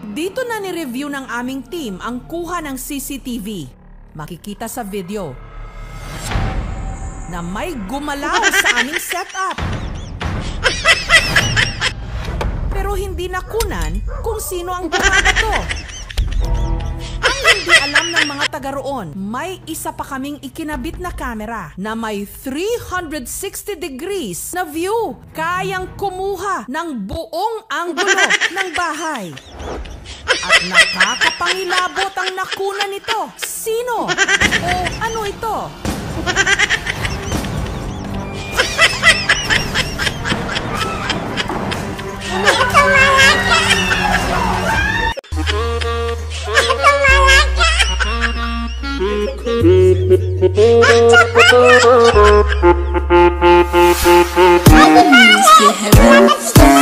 Dito na ni-review ng aming team ang kuha ng CCTV. Makikita sa video na may gumalaw sa aming setup. Pero hindi nakunan kung sino ang gumana to. Ang hindi alam ng mga taga roon, may isa pa kaming ikinabit na camera na may 360 degrees na view. Kayang kumuha ng buong anggulo ng bahay. At nakakapangilabot ang nakuna nito. Sino? O ano ito? I've been